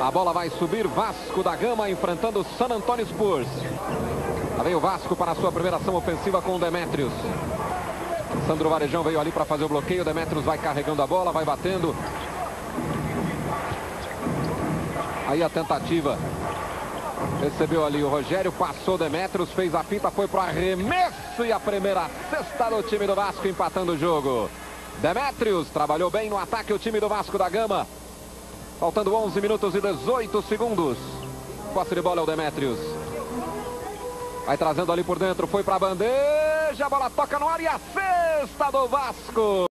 A bola vai subir, Vasco da Gama enfrentando San Antonio Spurs. Lá vem o Vasco para a sua primeira ação ofensiva com o Demetrios. Sandro Varejão veio ali para fazer o bloqueio. Demetrios vai carregando a bola, vai batendo. Aí a tentativa. Recebeu ali o Rogério, passou Demetrios, fez a fita, foi para o arremesso e a primeira cesta do time do Vasco empatando o jogo. Demetrios trabalhou bem no ataque o time do Vasco da Gama. Faltando 11 minutos e 18 segundos. Posse de bola é o Demetrios. Vai trazendo ali por dentro, foi para a bandeja, a bola toca no ar e a cesta do Vasco.